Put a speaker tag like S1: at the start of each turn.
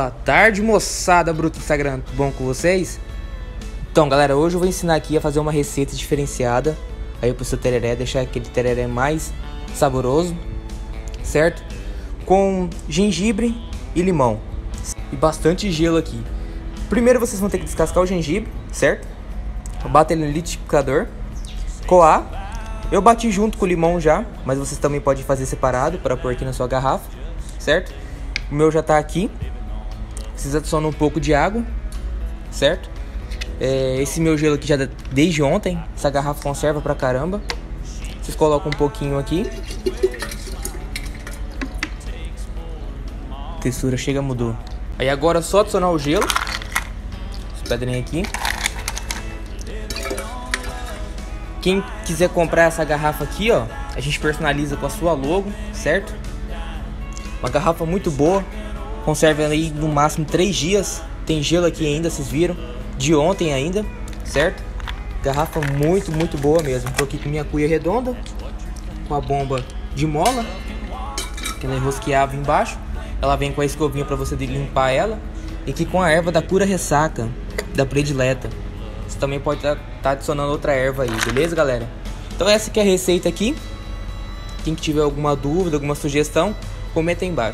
S1: Boa tarde, moçada bruto Instagram, tudo bom com vocês? Então, galera, hoje eu vou ensinar aqui a fazer uma receita diferenciada aí pro seu tereré, deixar aquele tereré mais saboroso, certo? Com gengibre e limão e bastante gelo aqui. Primeiro vocês vão ter que descascar o gengibre, certo? Bata ele no liquidificador, coar. Eu bati junto com o limão já, mas vocês também podem fazer separado para pôr aqui na sua garrafa, certo? O meu já tá aqui. Vocês adicionam um pouco de água, certo? É, esse meu gelo aqui já desde ontem. Essa garrafa conserva pra caramba. Vocês colocam um pouquinho aqui. A textura chega mudou. Aí agora é só adicionar o gelo. As pedrinhas aqui. Quem quiser comprar essa garrafa aqui, ó, a gente personaliza com a sua logo, certo? Uma garrafa muito boa, Conserva aí no máximo 3 dias. Tem gelo aqui ainda, vocês viram. De ontem ainda, certo? Garrafa muito, muito boa mesmo. Tô aqui com minha cuia redonda. Com a bomba de mola. Que ela é rosqueável embaixo. Ela vem com a escovinha para você limpar ela. E aqui com a erva da cura ressaca. Da predileta. Você também pode estar tá, tá adicionando outra erva aí, beleza, galera? Então essa aqui é a receita aqui. Quem tiver alguma dúvida, alguma sugestão, comenta aí embaixo.